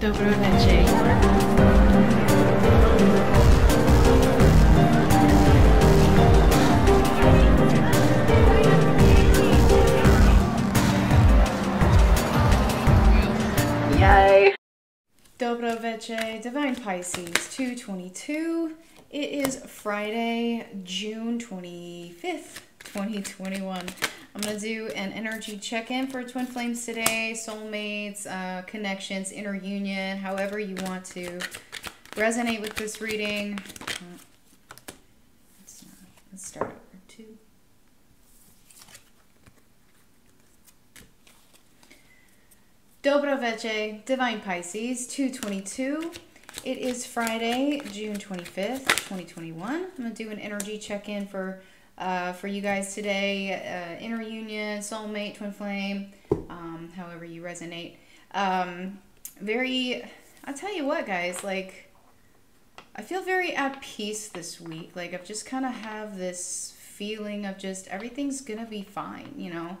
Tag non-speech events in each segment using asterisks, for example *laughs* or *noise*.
Dobro večer. Yay! Dobro večer, Divine Pisces 222. It is Friday, June 25th, 2021. I'm going to do an energy check in for Twin Flames today, soulmates, uh, connections, inner union, however you want to resonate with this reading. Let's, start over. Two. Dobro Vece, Divine Pisces, 222. It is Friday, June 25th, 2021. I'm going to do an energy check-in for uh, for you guys today. Uh, inner union, soulmate, twin flame, um, however you resonate. Um, very, I'll tell you what, guys, like, I feel very at peace this week. Like, I've just kind of have this feeling of just everything's to be fine, you know?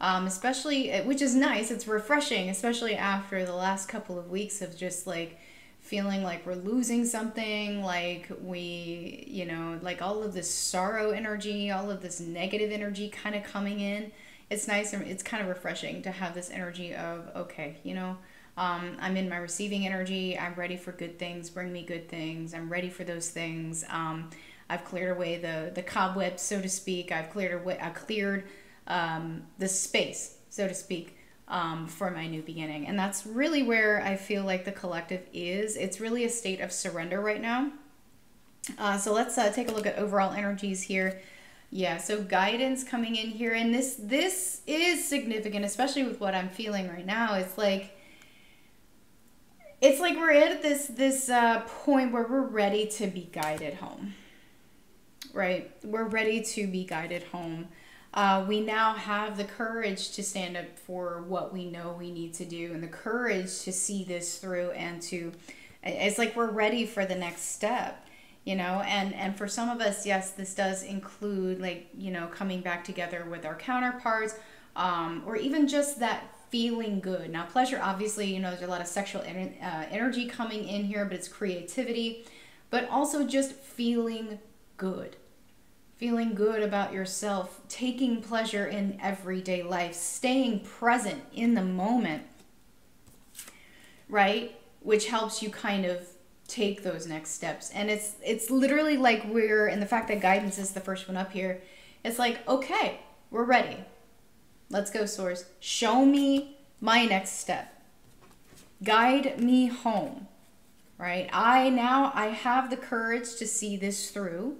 um, especially which is nice it's refreshing especially after the last couple of weeks of just like feeling like we're losing something like we you know like all of this sorrow energy all of this negative energy kind of coming in. It's nice and it's kind of refreshing to have this energy of okay you know um, i'm in my receiving energy i'm ready for good things bring me good things i'm ready for those things. Um, i've cleared away the the cobwebs so to speak. I've cleared away i cleared um, the space, so to speak, um, for my new beginning. And that's really where I feel like the collective is. It's really a state of surrender right now. Uh, so let's uh, take a look at overall energies here. Yeah, so guidance coming in here, and this this is significant, especially with what I'm feeling right now. It's like it's like we're at this this uh, point where we're ready to be guided home, right? We're ready to be guided home uh, we now have the courage to stand up for what we know we need to do and the courage to see this through and to it's like we're ready for the next step you know? And and for some of us yes this does include like you know coming back together with our counterparts um, or even just that feeling good. Now pleasure obviously you know there's a lot of sexual en- uh, energy coming in here but it's creativity but also just feeling good feeling good about yourself, taking pleasure in everyday life, staying present in the moment, right? Which helps you kind of take those next steps. And it's it's literally like we're and the fact that guidance is the first one up here, it's like, okay, we're ready. Let's go, source. Show me my next step. Guide me home. Right? I now I have the courage to see this through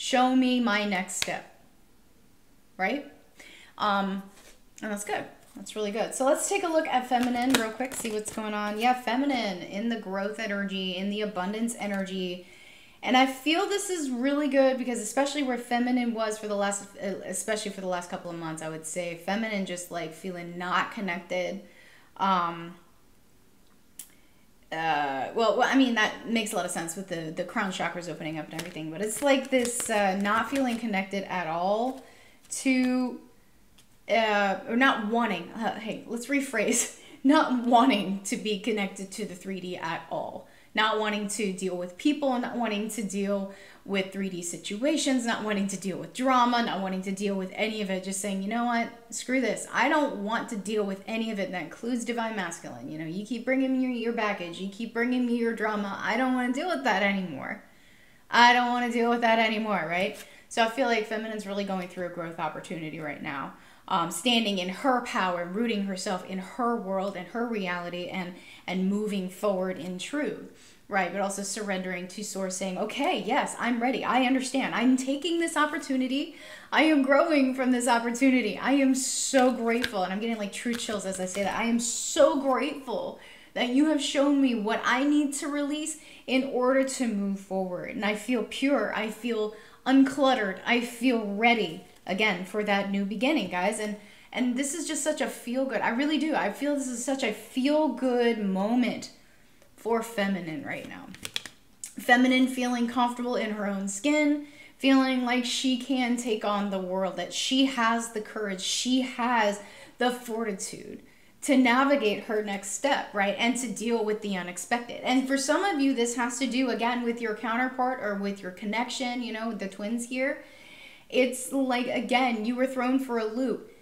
show me my next step right? Um and that's good. That's really good. So let's take a look at feminine real quick see what's going on. Yeah feminine in the growth energy in the abundance energy. And i feel this is really good because especially where feminine was for the last especially for the last couple of months i would say feminine just like feeling not connected. Um uh, well, well, I mean that makes a lot of sense with the the crown chakras opening up and everything, but it's like this uh, not feeling connected at all to, uh, or not wanting. Uh, hey, let's rephrase: *laughs* not wanting to be connected to the three D at all not wanting to deal with people, not wanting to deal with 3D situations, not wanting to deal with drama, not wanting to deal with any of it, just saying, you know what, screw this. I don't want to deal with any of it. That includes divine masculine. You know, you keep bringing me your, your baggage, you keep bringing me your drama. I don't want to deal with that anymore. I don't want to deal with that anymore, right? So I feel like feminine's really going through a growth opportunity right now. Um, standing in her power, rooting herself in her world and her reality, and and moving forward in truth right? But also surrendering to source saying okay yes i'm ready. I understand. I'm taking this opportunity. I am growing from this opportunity. I am so grateful. And i'm getting like true chills as i say that. I am so grateful that you have shown me what i need to release in order to move forward. And i feel pure. I feel uncluttered. I feel ready again for that new beginning guys and and this is just such a feel good i really do i feel this is such a feel good moment for feminine right now. Feminine feeling comfortable in her own skin, feeling like she can take on the world, that she has the courage, she has the fortitude to navigate her next step, right? And to deal with the unexpected. And for some of you, this has to do again with your counterpart or with your connection, you know, the twins here. It's like, again, you were thrown for a loop.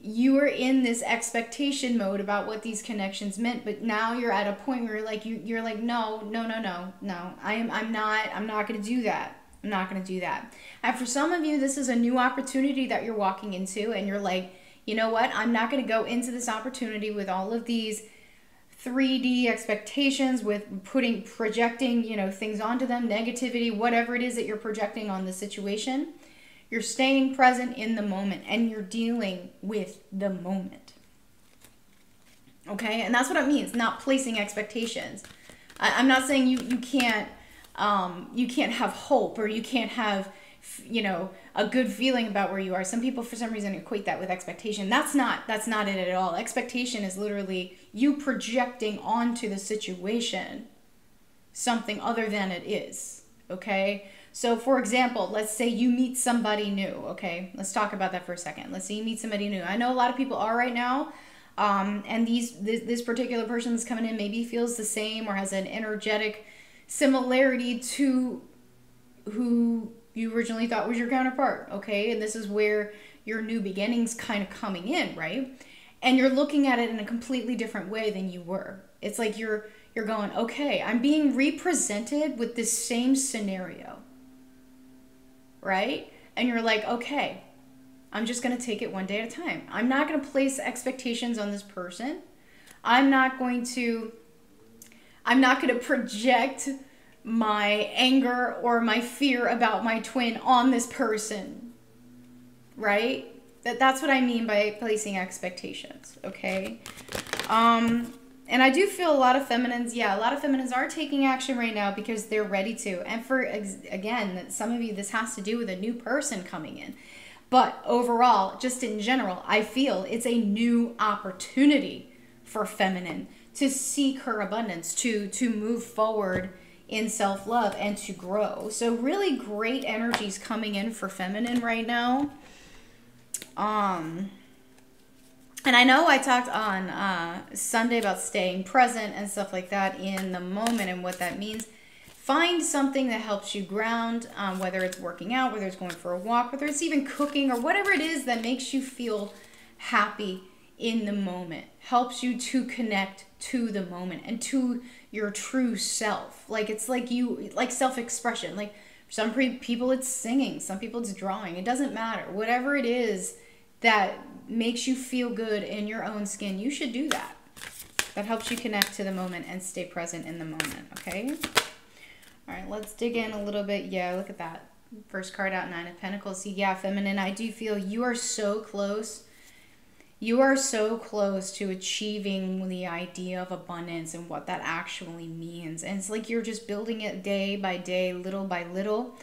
You were in this expectation mode about what these connections meant, but now you're at a point where you're like, you, you're like, no, no, no, no, no, I am, I'm not, I'm not going to do that. I'm not going to do that. And for some of you, this is a new opportunity that you're walking into, and you're like, you know what? I'm not going to go into this opportunity with all of these 3D expectations, with putting, projecting, you know, things onto them, negativity, whatever it is that you're projecting on the situation. You're staying present in the moment and you're dealing with the moment. Okay? And that's what it means, not placing expectations. I, am not saying you, you can't um, you can't have hope or you can't have you know a good feeling about where you are some people for some reason equate that with expectation that's not that's not it at all expectation is literally you projecting onto the situation something other than it is okay so for example let's say you meet somebody new okay let's talk about that for a second let's say you meet somebody new i know a lot of people are right now um, and these this, this particular person that's coming in maybe feels the same or has an energetic similarity to who you originally thought was your counterpart, okay? And this is where your new beginnings kind of coming in, right? And you're looking at it in a completely different way than you were. It's like you're you're going, "Okay, I'm being represented with this same scenario." Right? And you're like, "Okay, I'm just going to take it one day at a time. I'm not going to place expectations on this person. I'm not going to I'm not going to project my anger or my fear about my twin on this person. Right? That that's what I mean by placing expectations, okay? Um and I do feel a lot of feminines, yeah, a lot of feminines are taking action right now because they're ready to. And for again, some of you this has to do with a new person coming in. But overall, just in general, I feel it's a new opportunity for feminine to seek her abundance, to to move forward in self-love and to grow. So really great energies coming in for feminine right now. Um and I know I talked on uh, Sunday about staying present and stuff like that in the moment and what that means. Find something that helps you ground, um, whether it's working out, whether it's going for a walk, whether it's even cooking or whatever it is that makes you feel happy in the moment, helps you to connect to the moment and to your true self. Like it's like you like self-expression. Like some people it's singing, some people it's drawing. It doesn't matter. Whatever it is that makes you feel good in your own skin, you should do that. That helps you connect to the moment and stay present in the moment, okay? All right, let's dig in a little bit. Yeah, look at that. First card out, Nine of Pentacles. Yeah, feminine, I do feel you are so close you are so close to achieving the idea of abundance and what that actually means. And it's like you're just building it day by day, little by little.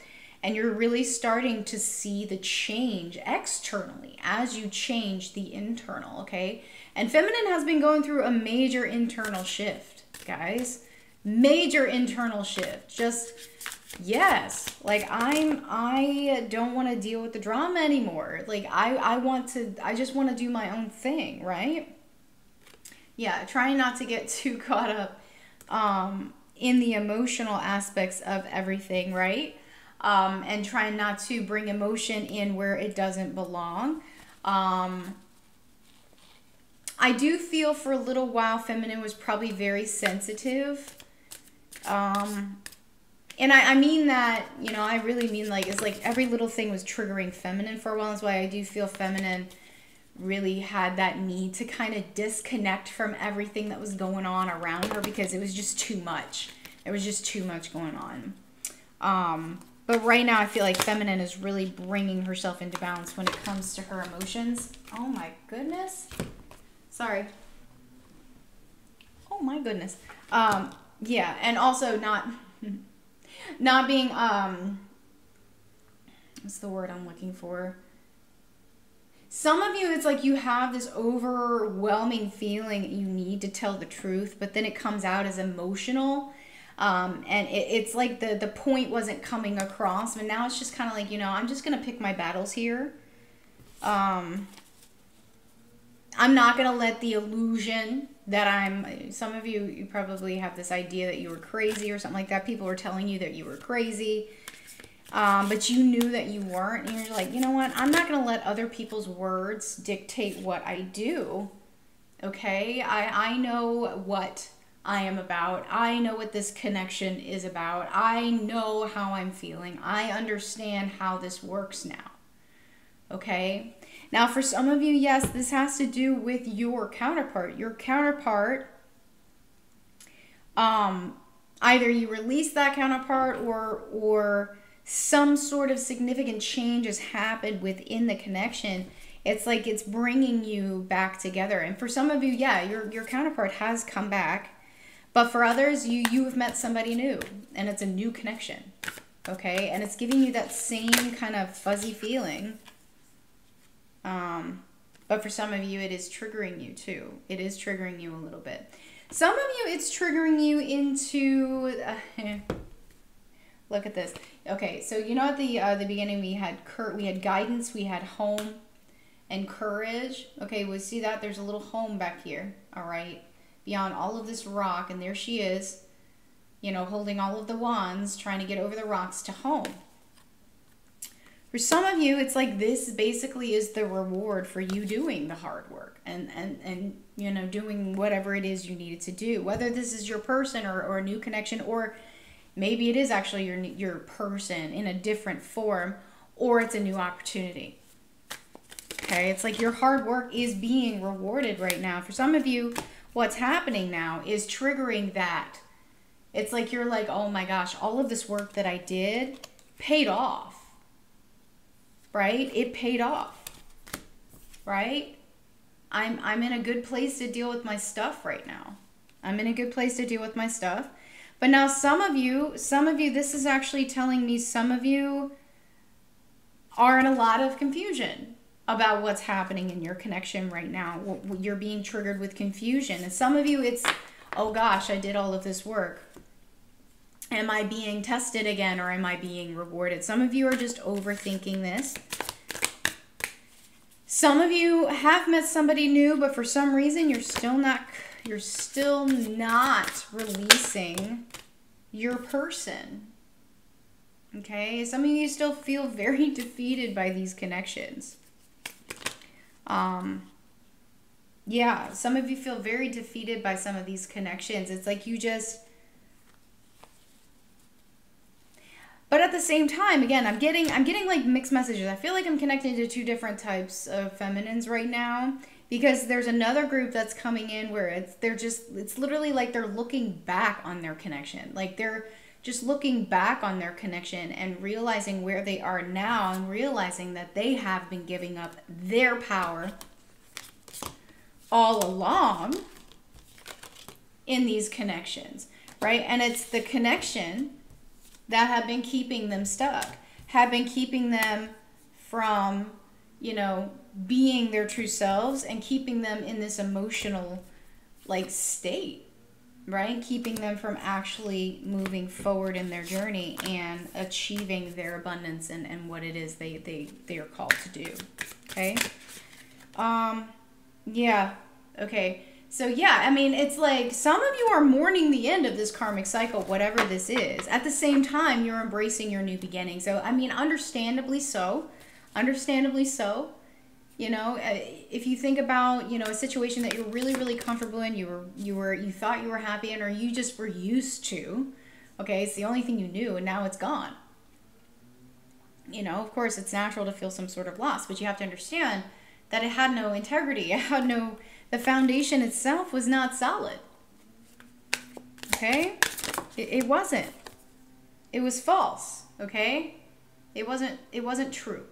And you're really starting to see the change externally as you change the internal, okay? And feminine has been going through a major internal shift, guys. Major internal shift. Just yes like i'm i don't want to deal with the drama anymore like i i want to i just want to do my own thing right yeah trying not to get *laughs* too caught up um in the emotional aspects of everything right um and trying not to bring emotion in where it doesn't belong um i do feel for a little while feminine was probably very sensitive um and I, I mean that, you know, I really mean like it's like every little thing was triggering feminine for a while. That's why I do feel feminine really had that need to kind of disconnect from everything that was going on around her because it was just too much. It was just too much going on. Um, but right now, I feel like feminine is really bringing herself into balance when it comes to her emotions. Oh my goodness. Sorry. Oh my goodness. Um, yeah, and also not *laughs* not being um what's the word I'm looking for? Some of you, it's like you have this overwhelming feeling you need to tell the truth, but then it comes out as emotional. Um, and it, it's like the, the point wasn't coming across, but now it's just kind of like, you know, I'm just to pick my battles here. Um, I'm not to let the illusion that I'm, some of you, you probably have this idea that you were crazy or something like that. People were telling you that you were crazy. Um, but you knew that you weren't. And you're like, you know what? I'm not to let other people's words dictate what I do. Okay? I, I know what I am about. I know what this connection is about. I know how I'm feeling. I understand how this works now. Okay? Now, for some of you, yes, this has to do with your counterpart. Your counterpart, um, either you release that counterpart or or some sort of significant change has happened within the connection. It's like it's bringing you back together. And for some of you, yeah, your your counterpart has come back. But for others, you you have met somebody new and it's a new connection. Okay? And it's giving you that same kind of fuzzy feeling um, but for some of you, it is triggering you too. It is triggering you a little bit. Some of you, it's triggering you into. Uh, *laughs* look at this. Okay, so you know at the uh, the beginning we had cur- we had guidance, we had home, and courage. Okay, we see that there's a little home back here. All right, beyond all of this rock, and there she is. You know, holding all of the wands, trying to get over the rocks to home. For some of you, it's like this basically is the reward for you doing the hard work and, and, and you know, doing whatever it is you needed to do. Whether this is your person or, or a new connection, or maybe it is actually your, your person in a different form, or it's a new opportunity. Okay, it's like your hard work is being rewarded right now. For some of you, what's happening now is triggering that. It's like you're like, oh my gosh, all of this work that I did paid off right? It paid off, right? I'm, I'm in a good place to deal with my stuff right now. I'm in a good place to deal with my stuff. But now some of you, some of you, this is actually telling me some of you are in a lot of confusion about what's happening in your connection right now. You're being triggered with confusion. And some of you, it's, oh gosh, I did all of this work. Am I being tested again or am I being rewarded? Some of you are just overthinking this. Some of you have met somebody new, but for some reason you're still not you're still not releasing your person. Okay? Some of you still feel *laughs* very defeated by these connections. Um yeah, some of you feel very defeated by some of these connections. It's like you just but at the same time again i'm getting i'm getting like mixed messages i feel like i'm connecting to two different types of feminines right now because there's another group that's coming in where it's they're just it's literally like they're looking back on their connection like they're just looking back on their connection and realizing where they are now and realizing that they have been giving up their power all along in these connections right? And it's the connection that have been keeping them stuck, have been keeping them from, you know, being their true selves and keeping them in this emotional like state, right? Keeping them from actually moving forward in their journey and achieving their abundance and, and what it is they, they, they are called to do. Okay. Um, yeah. Okay. So yeah, I mean, it's like some of you are mourning the end of this karmic cycle, whatever this is. At the same time, you're embracing your new beginning. So I mean, understandably so, understandably so. You know, uh, if you think about you know a situation that you're really really comfortable in, you were you were you thought you were happy in, or you just were used to. Okay, it's the only thing you knew, and now it's gone. You know, of course, it's natural to feel some sort of loss, but you have to understand that it had no integrity. *laughs* It had no the foundation itself was not solid. Okay? It, it wasn't. It was false. Okay? It wasn't it wasn't true.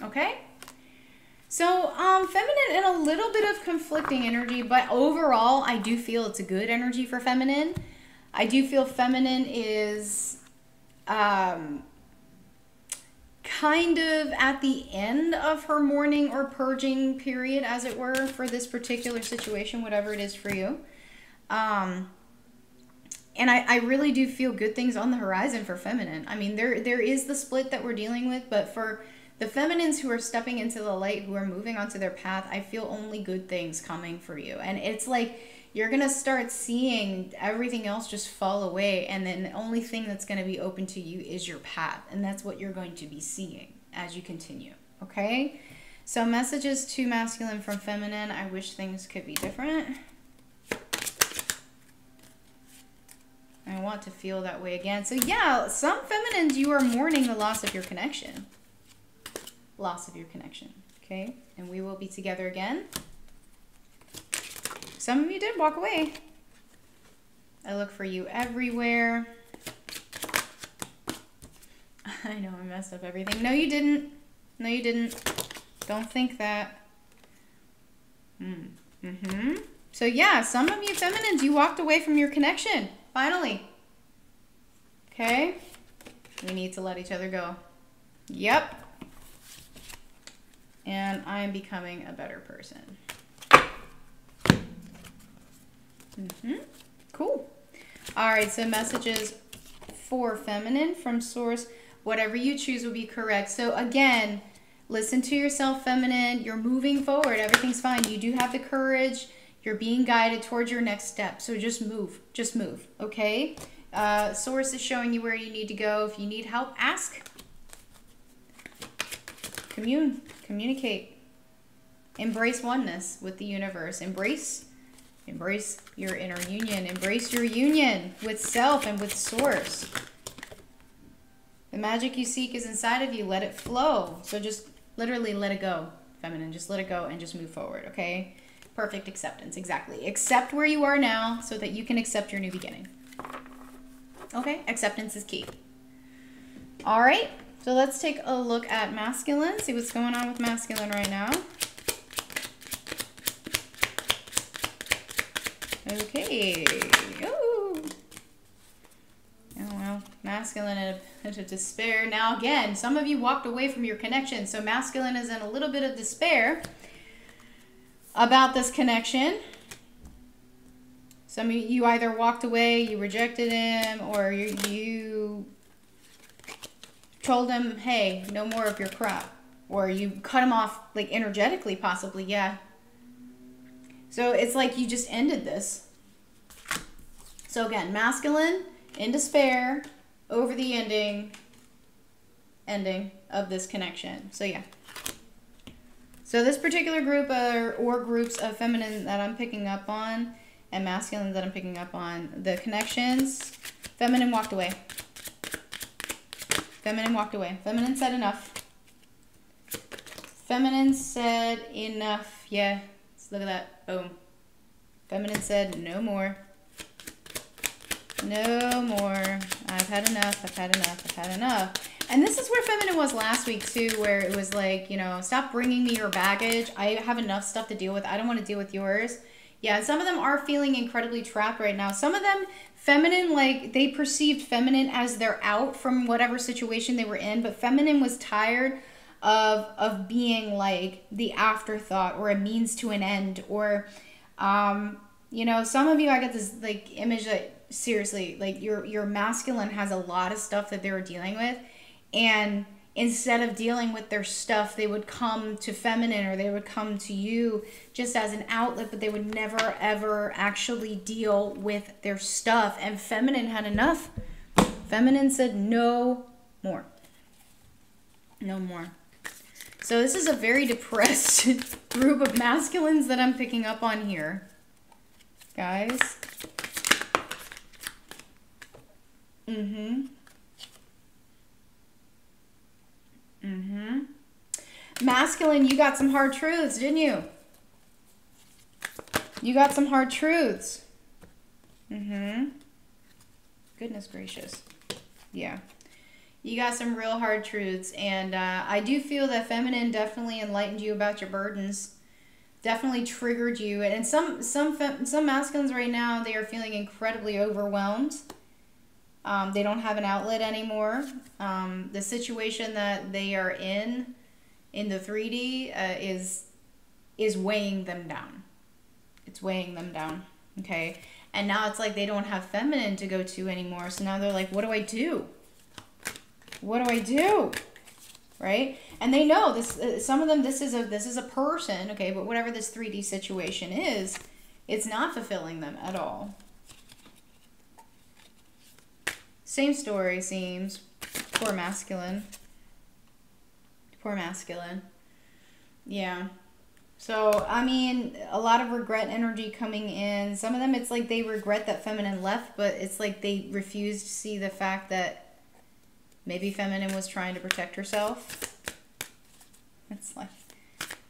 Okay? So, um, feminine and a little bit of conflicting energy, but overall, I do feel it's a good energy for feminine. I do feel feminine is um, kind of at the end of her mourning or purging period, as it were, for this particular situation, whatever it is for you. Um, and I, I really do feel good things on the horizon for feminine. I mean, there there is the split that we're dealing with, but for The feminines who are stepping into the light, who are moving onto their path, I feel only good things coming for you. And it's like you're going to start seeing everything else just fall away. And then the only thing that's going to be open to you is your path. And that's what you're going to be seeing as you continue. Okay? So, messages to masculine from feminine. I wish things could be different. I want to feel that way again. So, yeah, some feminines, you are mourning the loss of your connection loss of your connection. Okay? And we will be together again. Some of you did walk away. I look for you everywhere. *laughs* I know I messed up everything. No, you didn't. No, you didn't. Don't think that. Mm. Mm-hmm. So yeah, some of you feminines, you walked away from your connection. Finally. Okay? We need to let each other go. Yep and I'm becoming a better person. Mm-hmm. Cool. All right, so messages for feminine from source. Whatever you choose will be correct. So again, listen to yourself, feminine. You're moving forward. Everything's fine. You do have the courage. You're being guided towards your next step. So just move. Just move. Okay? Uh, source is showing you where you need to go. If you need help, ask. Commune. Communicate. Embrace oneness with the universe. Embrace embrace your inner union. Embrace your union with self and with source. The magic you seek is inside of you. Let it flow. So just literally let it go, feminine. Just let it go and just move forward, okay? Perfect acceptance, exactly. Accept where you are now so that you can accept your new beginning. Okay, acceptance is key. All right. So let's take a look at masculine, see what's going on with masculine right now. Okay. Ooh. Oh, well, masculine in a bit of despair. Now, again, some of you walked away from your connection, so masculine is in a little bit of despair about this connection. Some of you either walked away, you rejected him, or you, you told him, hey, no more of your crap. Or you cut him off, like energetically, possibly, yeah. So it's like you just ended this. So again, masculine, in despair, over the ending, ending of this connection. So yeah. So this particular group or, or groups of feminine that I'm picking up on and masculine that I'm picking up on, the connections, feminine walked away. Feminine walked away. Feminine said enough. Feminine said enough. Yeah. Let's look at that. Boom. Feminine said no more. No more. I've had enough. I've had enough. I've had enough. And this is where feminine was last week too, where it was like, you know, stop bringing me your baggage. I have enough stuff to deal with. I don't want to deal with yours. Yeah, some of them are feeling incredibly trapped right now. Some of them feminine like they perceived feminine as they're out from whatever situation they were in but feminine was tired of of being like the afterthought or a means to an end or um you know some of you i get this like image that seriously like your your masculine has a lot of stuff that they were dealing with and instead of dealing with their stuff, they would come to feminine or they would come to you just as an outlet, but they would never ever actually deal with their stuff. And feminine had enough. Feminine said, no more. No more. So this is a very *laughs* depressed group of masculines that I'm picking up on here. Guys. Mm-hmm. Mm-hmm. Masculine, you got some hard truths, didn't you? You got some hard truths. Mm-hmm. Goodness gracious. Yeah. You got some real hard truths. And uh, I do feel that feminine definitely enlightened you about your burdens. Definitely triggered you. And some some some masculines right now, they are feeling incredibly overwhelmed um, they don't have an outlet anymore. Um, the situation that they are in in the 3D uh, is is weighing them down. It's weighing them down. Okay. And now it's like they don't have feminine to go to anymore. So now they're like, what do I do? What do I do? right? And they know this. Uh, some of them, this is a this is a person, okay. But whatever this three D situation is, it's not fulfilling them at all. Same story seems. Poor masculine. Poor masculine. Yeah. So, I mean, a lot of regret energy coming in. Some of them, it's like they regret that feminine left, but it's like they refuse to see the fact that maybe feminine was trying to protect herself. It's like,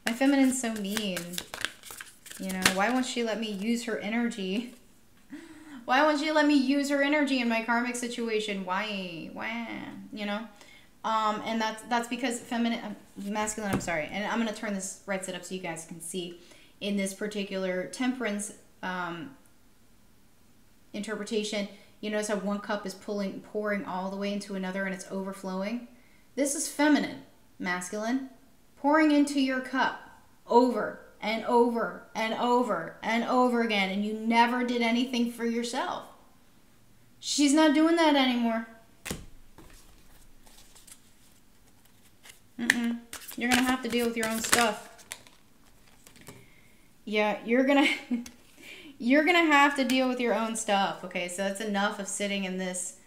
my feminine's so mean. You know, why won't she let me use her energy? *laughs* Why won't she let me use her energy in my karmic situation? Why? Why? You know? Um, and that's that's because feminine, uh, masculine. I'm sorry, and I'm gonna turn this right side up so you guys can see. In this particular temperance um, interpretation, you notice how one cup is pulling, pouring all the way into another, and it's overflowing. This is feminine, masculine, pouring into your cup over and over and over and over again, and you never did anything for yourself. She's not doing that anymore. Mm-mm. You're gonna have to deal with your own stuff. Yeah, you're gonna *laughs* you're gonna have to deal with your own stuff. Okay, so that's enough of sitting in this.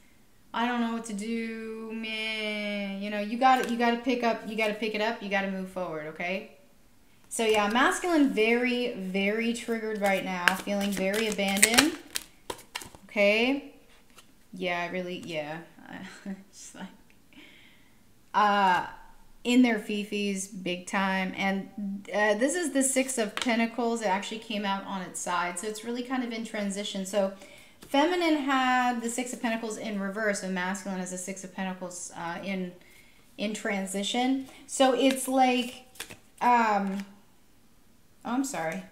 I don't know what to do, man. You know, you got to You got to pick up. You got to pick it up. You got to move forward. Okay. So yeah, masculine, very, very triggered right now. Feeling very abandoned. Okay. Yeah, I really. Yeah. *laughs* Just like. Uh in their fifis big time. And uh, this is the Six of Pentacles. It actually came out on its side. So it's really kind of in transition. So feminine had the Six of Pentacles in reverse and masculine has the Six of Pentacles uh, in in transition. So it's like, um, oh, I'm sorry.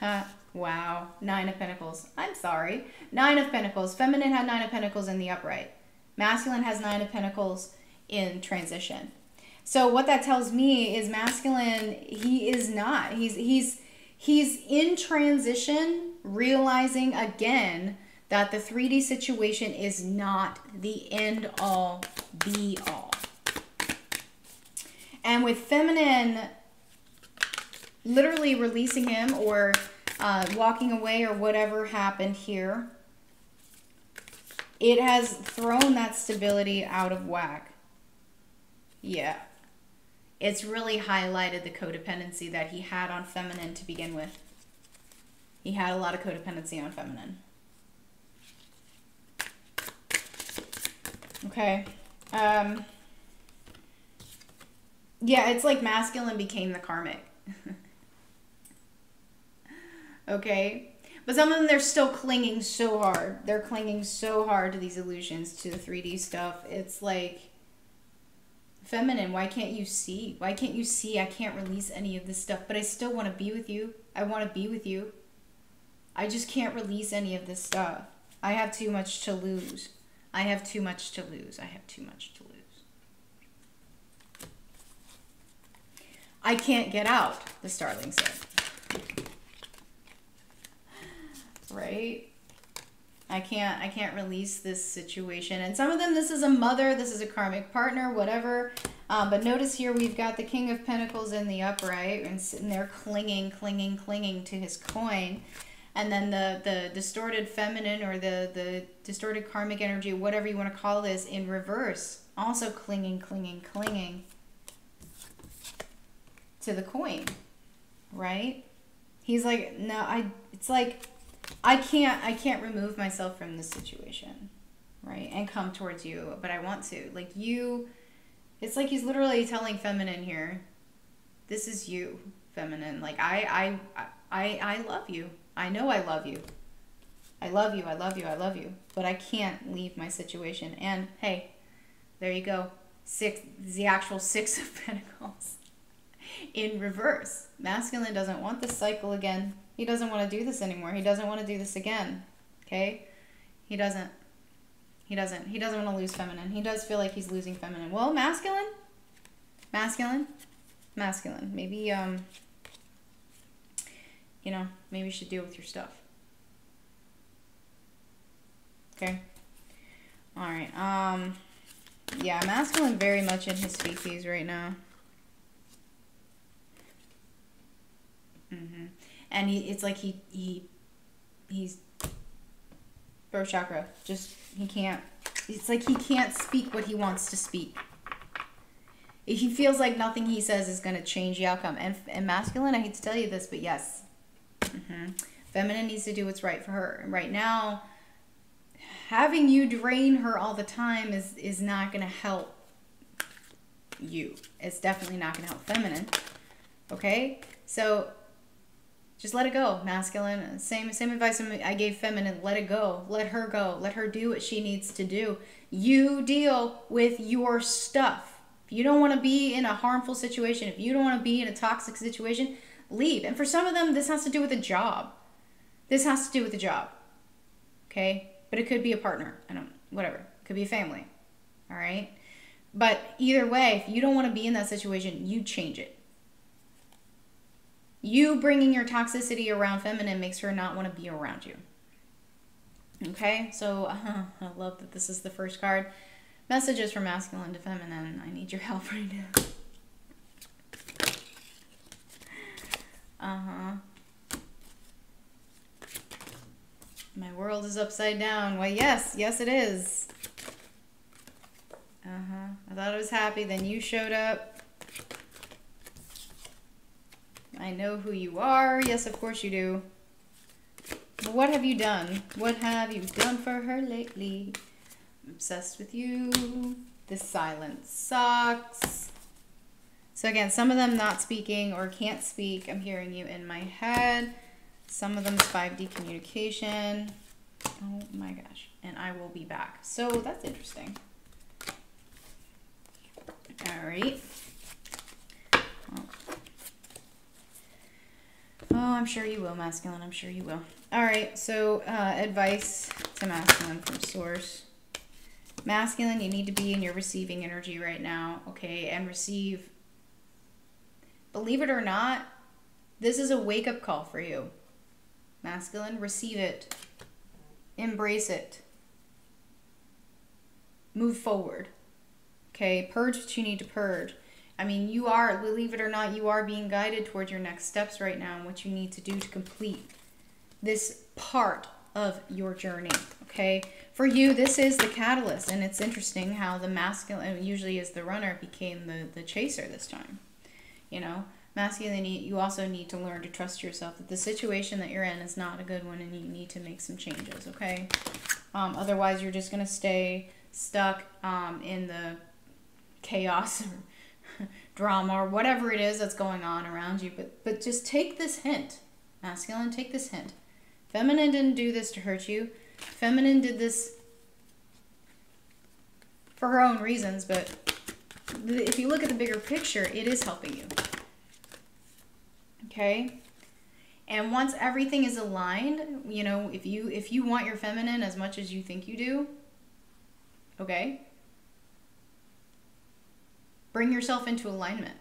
*laughs* Wow. Nine of Pentacles. I'm sorry. Nine of Pentacles. Feminine had Nine of Pentacles in the upright. Masculine has Nine of Pentacles in transition. So what that tells me is masculine, he is not. He's he's he's in transition, realizing again that the 3D situation is not the end all be all. And with feminine literally releasing him or uh, walking away or whatever happened here, it has thrown that stability out of whack. Yeah it's really highlighted the codependency that he had on feminine to begin with. He had a lot of codependency on feminine. Okay. Um, yeah, it's like masculine became the karmic. *laughs* okay? But some of them, they're still clinging so hard. They're clinging so hard to these illusions, to the 3D stuff. It's like feminine why can't you see? Why can't you see? I can't release any of this stuff but i still want to be with you. I want to be with you. I just can't release any of this stuff. I have too much to lose. I have too much to lose. I have too much to lose. I can't get out the starling said right I can't I can't release this situation. And some of them, this is a mother, this is a karmic partner, whatever. Um, but notice here we've got the King of Pentacles in the upright and sitting there clinging, clinging, clinging to his coin. And then the, the distorted feminine or the, the distorted karmic energy, whatever you want to call this, in reverse. Also clinging, clinging, clinging to the coin, right? He's like, no, I, it's like, I can't I can't remove myself from this situation, right? And come towards you, but I want to. Like you it's like he's literally telling feminine here, this is you, feminine. Like I I I I love you. I know I love you. I love you. I love you. I love you. But I can't leave my situation. And hey, there you go. Six the actual 6 of *laughs* pentacles in reverse. Masculine doesn't want this cycle again. He doesn't want to do this anymore. He doesn't want to do this again. Okay? He doesn't. He doesn't. He doesn't want to lose feminine. He does feel like he's losing feminine. Well, masculine? Masculine? Masculine. Maybe, um, you know, maybe you should deal with your stuff. Okay? All right. Um, Yeah, masculine very much in his species right now. And he, it's like he, he, he's birth chakra. Just he can't. It's like he can't speak what he wants to speak. He feels like nothing he says is going to change the outcome. And, and masculine, I hate to tell you this, but yes. Mm-hmm. Feminine needs to do what's right for her. And right now, having you drain her all the time is, is not going to help you. It's definitely not going to help feminine. Okay? So just let it go, masculine. Same same advice I gave feminine. Let it go. Let her go. Let her do what she needs to do. You deal with your stuff. If you don't want to be in a harmful situation, if you don't want to be in a toxic situation, leave. And for some of them, this has to do with a job. This has to do with a job. Okay? But it could be a partner. I don't whatever. It could be a family. All right? But either way, if you don't want to be in that situation, you change it. You bringing your toxicity around feminine makes her not want to be around you. Okay, so uh, *laughs* I love that this is the first card. Messages from masculine to feminine. I need your *laughs* help right now. Uh huh. My world is upside down. Why, yes, yes, it is. Uh huh. I thought I was happy, then you showed up. I know who you are. Yes, of course you do. But what have you done? What have you done for her lately? I'm obsessed with you. This silence sucks. So again, some of them not speaking or can't speak. I'm hearing you in my head. Some of them is 5D communication. Oh my gosh. And I will be back. So that's interesting. All right. I'm sure you will, masculine. I'm sure you will. All right, so uh, advice to masculine from source. Masculine, you need to be in your receiving energy right now, okay? And receive. Believe it or not, this is a wake up call for you. Masculine, receive it. Embrace it. Move forward. Okay, purge what you need to purge. I mean, you are, believe it or not, you are being guided towards your next steps right now and what you need to do to complete this part of your journey. Okay. For you, this is the catalyst. And it's interesting how the masculine, usually is the runner, became the, the chaser this time. You know, masculinity, you also need to learn to trust yourself that the situation that you're in is not a good one and you need to make some changes. Okay. Um, otherwise, you're just going to stay stuck um, in the chaos *laughs* drama or whatever it is that's going on around you. But but just take this hint. Masculine, take this hint. Feminine didn't do this to hurt you. Feminine did this for her own reasons, but if you look at the bigger picture, it is helping you. Okay? And once everything is aligned, you know, if you if you want your feminine as much as you think you do, okay? Bring yourself into alignment.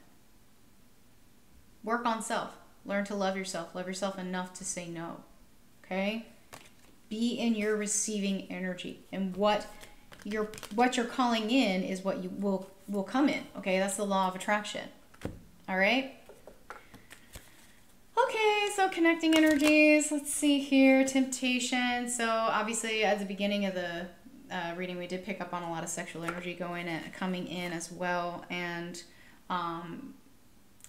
Work on self. Learn to love yourself. Love yourself enough to say no. Okay? Be in your receiving energy. And what you're what you're calling in is what you will will come in. Okay? That's the law of attraction. All right? Okay, so connecting energies. Let's see here. Temptation. So obviously at the beginning of the uh, reading, we did pick up on a lot of sexual energy going and coming in as well, and um,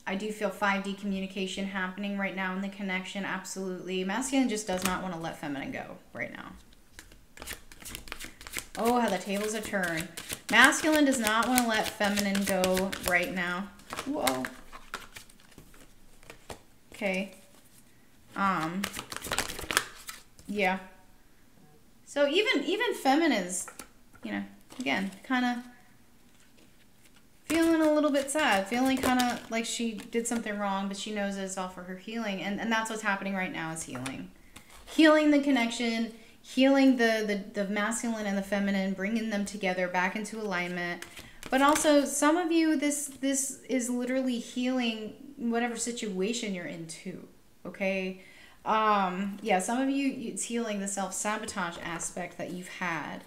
I do feel 5D communication happening right now in the connection. Absolutely, masculine just does not want to let feminine go right now. Oh, how the tables are turned. Masculine does not want to let feminine go right now. Whoa. Okay. Um. Yeah. So even even feminists, you know, again, kind of feeling a little bit sad, feeling kind of like she did something wrong, but she knows it's all for her healing, and and that's what's happening right now is healing, healing the connection, healing the the, the masculine and the feminine, bringing them together back into alignment. But also, some of you, this this is literally healing whatever situation you're in too. Okay, um, yeah, some of you, it's healing the self sabotage aspect that you've had.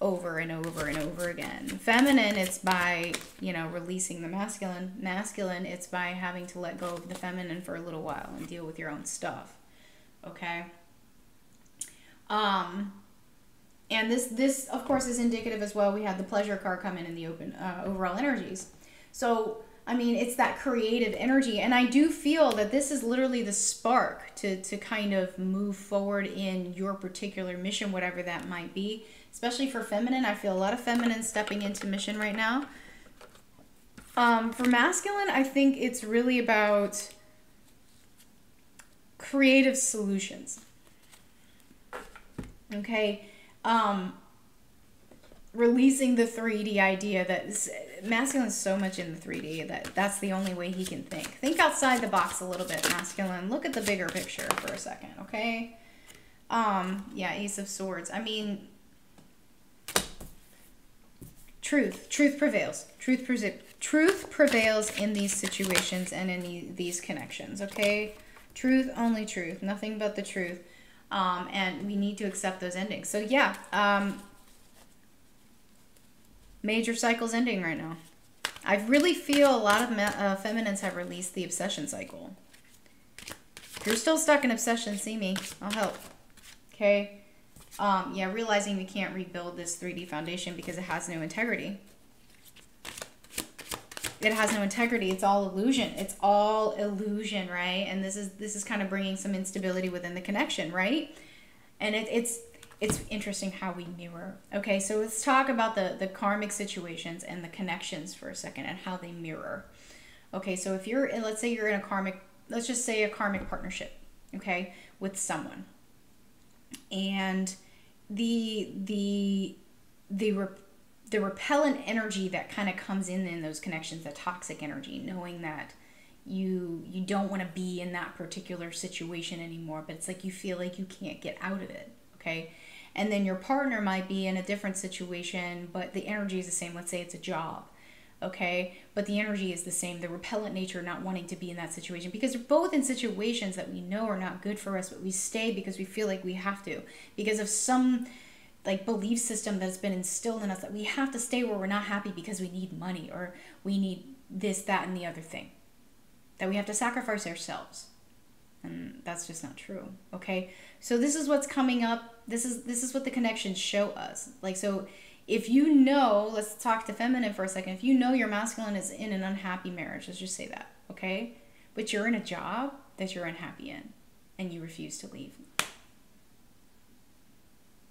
over and over and over again. Feminine, it's by, you know, releasing the masculine. Masculine, it's by having to let go of the feminine for a little while and deal with your own stuff. Okay? Um and this this of course is indicative as well. We had the pleasure card come in in the open uh, overall energies. So I mean, it's that creative energy. And I do feel that this is literally the spark to, to kind of move forward in your particular mission, whatever that might be. Especially for feminine, I feel a lot of feminine stepping into mission right now. Um, for masculine, I think it's really about creative solutions. Okay. Um, releasing the 3D idea that masculine's so much in the 3D that that's the only way he can think. Think outside the box a little bit, masculine. Look at the bigger picture for a second, okay? Um, yeah, Ace of Swords. I mean, truth. Truth prevails. Truth pre- truth prevails in these situations and in these connections, okay? Truth, only truth. Nothing but the truth. Um, and we need to accept those endings. So yeah, um, major cycles ending right now. I really feel a lot of uh, feminines have released the obsession cycle. If you're still stuck in obsession, see me. I'll help. Okay? Um, yeah, realizing we can't rebuild this 3D foundation because it has no integrity. It has no integrity. It's all illusion. It's all illusion, right? And this is this is kind of bringing some instability within the connection, right? And it, it's it's interesting how we mirror. Okay, so let's talk about the, the karmic situations and the connections for a second and how they mirror. Okay, so if you're, let's say you're in a karmic, let's just say a karmic partnership, okay, with someone. And the, the, the, rep, the repellent energy that kind of comes in in those connections, the toxic energy, knowing that you you don't want to be in that particular situation anymore but it's like you feel like you can't get out of it okay and then your partner might be in a different situation but the energy is the same. Let's say it's a job okay? But the energy is the same. The repellent nature not wanting to be in that situation. Because we're both in situations that we know are not good for us but we stay because we feel like we have to. Because of some like belief system that's been instilled in us that we have to stay where we're not happy because we need money or we need this that and the other thing. That we have to sacrifice ourselves and that's just not true okay so this is what's coming up this is this is what the connections show us. Like so if you know, let's talk to feminine for a second. If you know your masculine is in an unhappy marriage, let's just say that, okay? But you're in a job that you're unhappy in and you refuse to leave.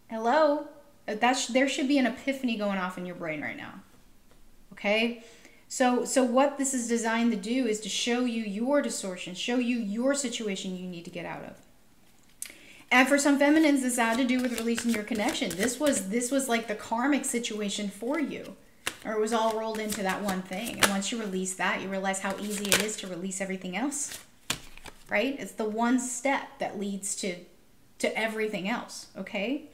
Hello? That sh- there should be an epiphany going off in your brain right now. Okay? So so what this is designed to do is to show you your distortion, show you your situation you need to get out of. And for some feminines, this had to do with releasing your connection. This was this was like the karmic situation for you. Or it was all rolled into that one thing. And once you release that, you realize how easy it is to release everything else. Right? It's the one step that leads to to everything else, okay?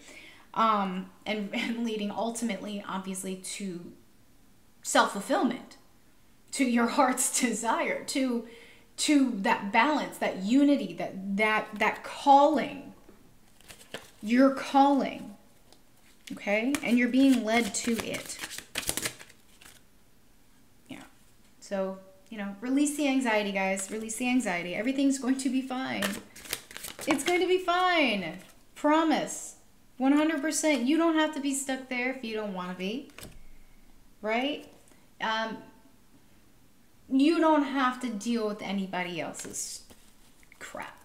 Um, and, *laughs* and leading ultimately, obviously, to self-fulfillment, to your heart's *laughs* desire, to to that balance, that unity, that that that calling your calling. Okay? And you're being led to it. Yeah. So, you know, release the anxiety, guys. Release the anxiety. Everything's going to be fine. It's going to be fine. Promise. 100%. You don't have to be stuck there if you don't want to be. Right? Um, you don't have to deal with anybody else's crap.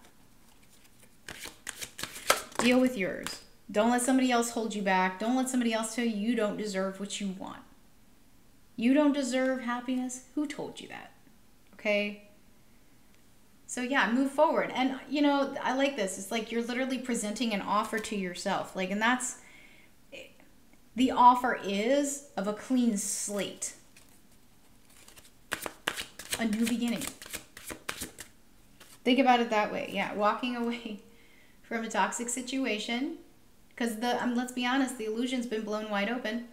Deal with yours. Don't let somebody else hold you back. Don't let somebody else tell you you don't deserve what you want. You don't deserve happiness. Who told you that? Okay? So yeah, move forward. And you know, I like this. It's like you're literally presenting an offer to yourself. Like and that's the offer is of a clean slate. A new beginning. Think about it that way. Yeah, walking *laughs* away from a toxic situation because the um, let's be honest the illusion's been blown wide open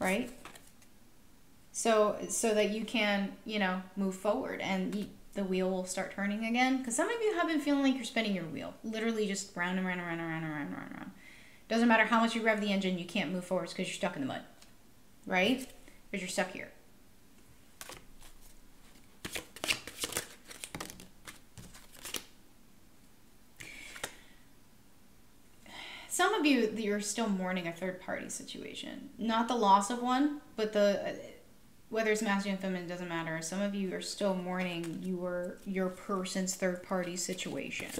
right so so that you can you know move forward and you, the wheel will start turning again. Because some of you have been feeling like you're spinning your wheel, literally just round and round and round and round and round and round. Doesn't matter how much you rev the engine, you can't move forwards because you're stuck in the mud, right? Because you're stuck here. Some of you, you're still mourning a third party situation. Not the loss of one, but the whether it's masculine feminine doesn't matter some of you are still mourning your your person's third party situation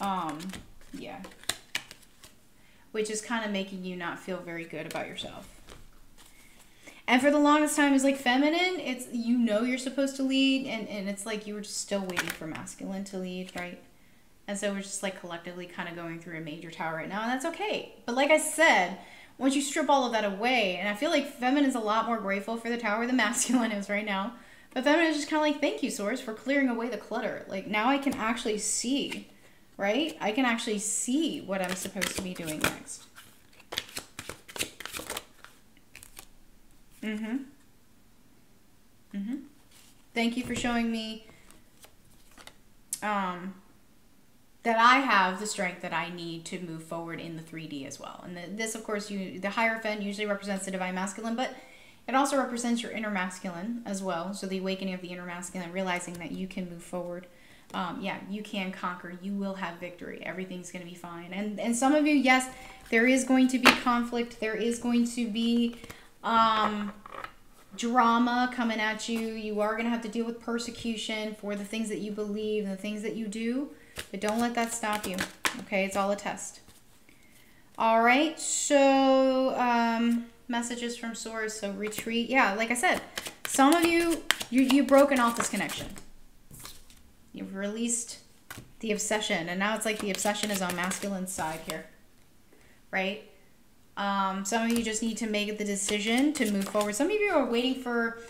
um yeah which is kind of making you not feel very good about yourself and for the longest time it's like feminine it's you know you're supposed to lead and, and it's like you were just still waiting for masculine to lead right and so we're just like collectively kind of going through a major tower right now and that's okay but like i said once you strip all of that away, and I feel like feminine is a lot more grateful for the tower than *laughs* masculine is right now. But feminine is just kind of like, thank you, Source, for clearing away the clutter. Like, now I can actually see, right? I can actually see what I'm supposed to be doing next. Mm-hmm. Mm-hmm. Thank you for showing me um, that I have the strength that I need to move forward in the 3D as well. And the, this, of course, you the Hierophant usually represents the divine masculine, but it also represents your inner masculine as well. So the awakening of the inner masculine, realizing that you can move forward. Um, yeah, you can conquer. You will have victory. Everything's going to be fine. And and some of you, yes, there is going to be conflict. There is going to be um, drama coming at you. You are going to have to deal with persecution for the things that you believe the things that you do. But don't let that stop you. Okay, it's all a test. All right, so um, messages from source. So retreat. Yeah, like I said, some of you, you you've broken off this connection. You've released the obsession, and now it's like the obsession is on masculine side here, right? Um, some of you just need to make the decision to move forward. Some of you are waiting for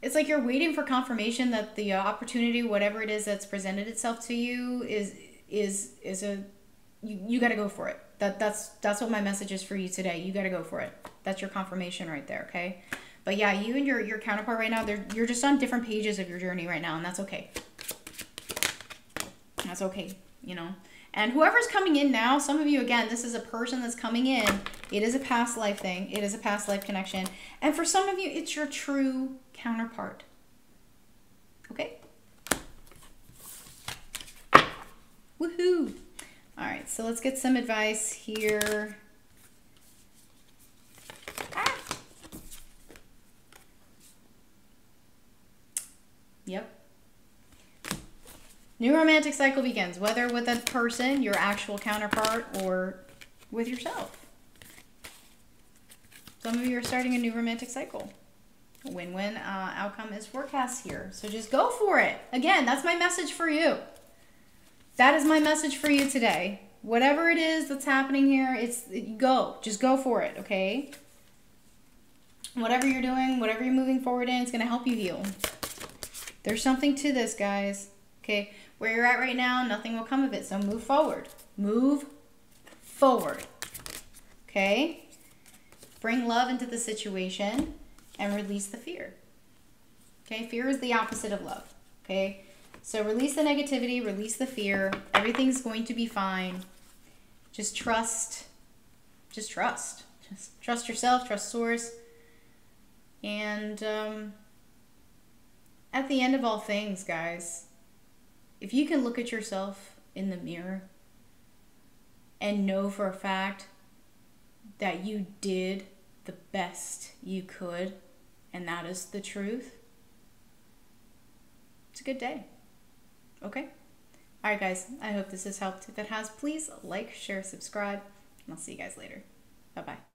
it's like you're waiting for confirmation that the opportunity whatever it is that's presented itself to you is is is a you, you got to go for it. That that's that's what my message is for you today. You got to go for it. That's your confirmation right there okay? But yeah you and your your counterpart right now they're you're just on different pages of your journey right now and that's okay that's okay you know and whoever's coming in now, some of you, again, this is a person that's coming in. It is a past life thing. It is a past life connection. And for some of you, it's your true counterpart. Okay? Woohoo! All right, so let's get some advice here. Ah. Yep. New romantic cycle begins, whether with a person, your actual counterpart, or with yourself. Some of you are starting a new romantic cycle. A win-win uh, outcome is forecast here. So just go for it. Again, that's my message for you. That is my message for you today. Whatever it is that's happening here, it's go. Just go for it, okay? Whatever you're doing, whatever you're moving forward in, it's going to help you heal. There's something to this, guys. Okay? Where you're at right now, nothing will come of it. So move forward. Move forward. Okay? Bring love into the situation and release the fear. Okay? Fear is the opposite of love. Okay? So release the negativity, release the fear. Everything's going to be fine. Just trust. Just trust. Just trust yourself, trust source. And um, at the end of all things, guys, if you can look at yourself in the mirror and know for a fact that you did the best you could, and that is the truth, it's a good day. Okay? Alright, guys, I hope this has helped. If it has, please like, share, subscribe, and I'll see you guys later. Bye bye.